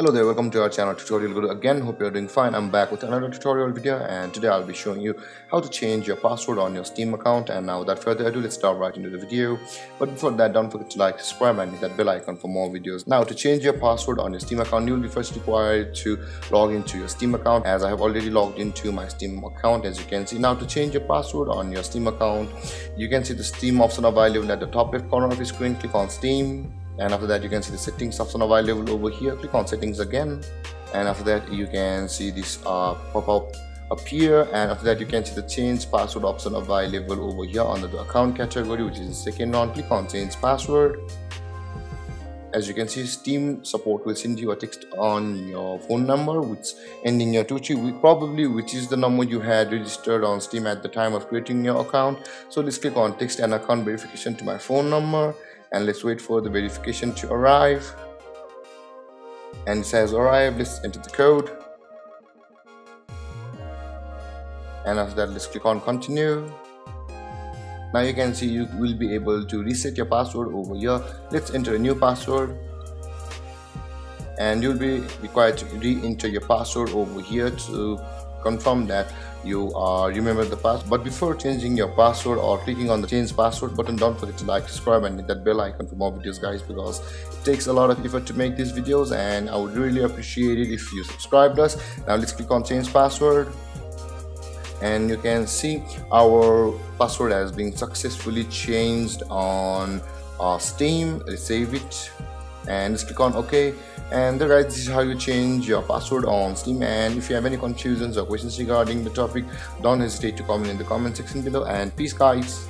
hello there welcome to our channel tutorial guru again. Hope you're doing fine. I'm back with another tutorial video and today i'll be showing you how to change your password on your steam account. And now without further ado let's start right into the video. But before that don't forget to like subscribe and hit that bell icon for more videos. Now to change your password on your steam account you'll be first required to log into your steam account as i have already logged into my steam account as you can see. Now to change your password on your steam account you can see the steam option available at the top left corner of your screen. Click on steam and after that you can see the settings option available over here. Click on settings again. And after that you can see this uh, pop-up appear. And after that you can see the change password option available over here under the account category which is the second one. Click on change password. As you can see steam support will send you a text on your phone number which ending your 23 probably which is the number you had registered on steam at the time of creating your account. So let's click on text and account verification to my phone number and let's wait for the verification to arrive. And it says arrive let's enter the code. And after that let's click on continue. Now you can see you will be able to reset your password over here. Let's enter a new password. And you'll be required to re-enter your password over here to confirm that you uh, remember the password but before changing your password or clicking on the change password button don't forget to like subscribe and hit that bell icon for more videos guys because it takes a lot of effort to make these videos and i would really appreciate it if you subscribed us. Now let's click on change password and you can see our password has been successfully changed on uh, steam. Let's save it and just click on ok. And there guys this is how you change your password on steam. And if you have any confusions or questions regarding the topic don't hesitate to comment in the comment section below. And peace guys